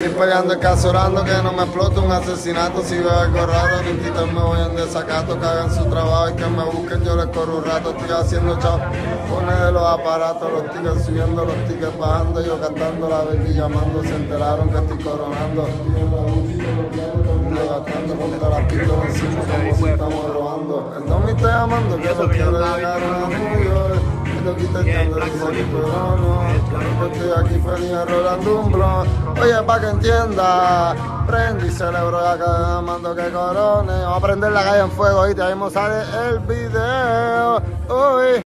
Estoy peleando el caso orando que no me explote un asesinato. Si veo algo raro, ni me voy en desacato. Que hagan su trabajo y que me busquen, yo les corro un rato. Estoy haciendo chao, pone de los aparatos, los tickets subiendo, los tickets bajando. Yo cantando la baby llamando, se enteraron que estoy coronando. Encima como si estamos robando. El me está llamando, que quiero llegar a lo pero no. Feliz rolando un blon. Oye, pa' que entienda, prende y celebro ya que mando que corone. Vamos a prender la calle en fuego y te mismo sale el video. Uy.